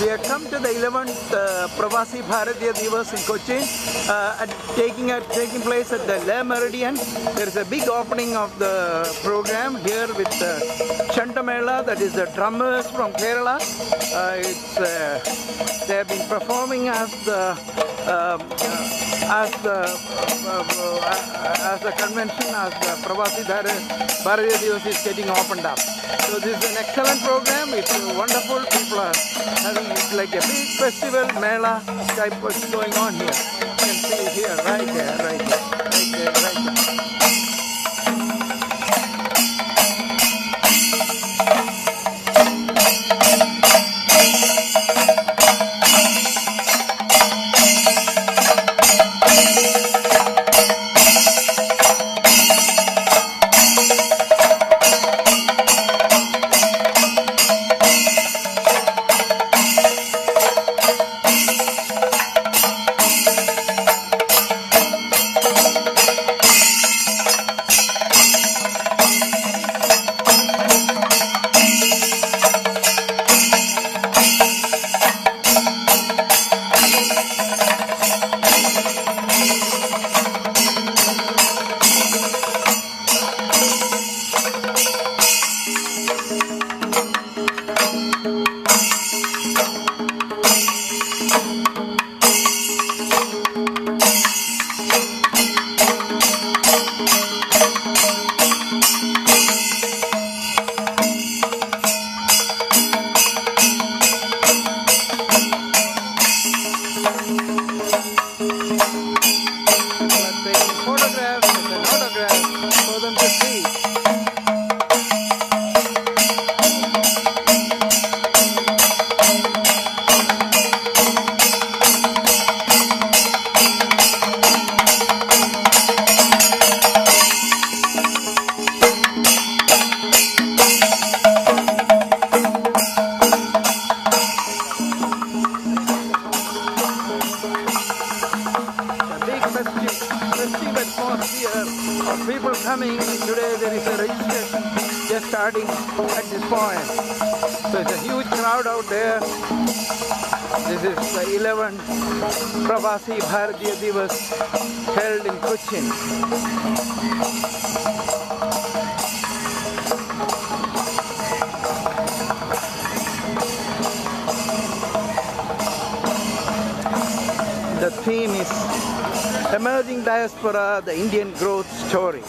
We have come to the 11th uh, Pravasi Bharatiya Divas in Cochin, uh, taking, at, taking place at the Le Meridien. There is a big opening of the program here with uh, Chenda Mela, that is the drummers from Kerala. Uh, uh, they have been performing as the um, uh, as the uh, as the convention, as the Pravasi Bharatiya Divas is getting opened up. So this is an excellent program. It's wonderful. People are having it's like a big festival, Mela type what's going on here. You can see here, right there, right Photographs and an for them to see. Atmosphere of people coming. Today there is a registration just starting at this point. So it's a huge crowd out there. This is the 11th Pravasi Bharatiya Divas held in Cochin. The theme is Emerging Diaspora, the Indian Growth Story.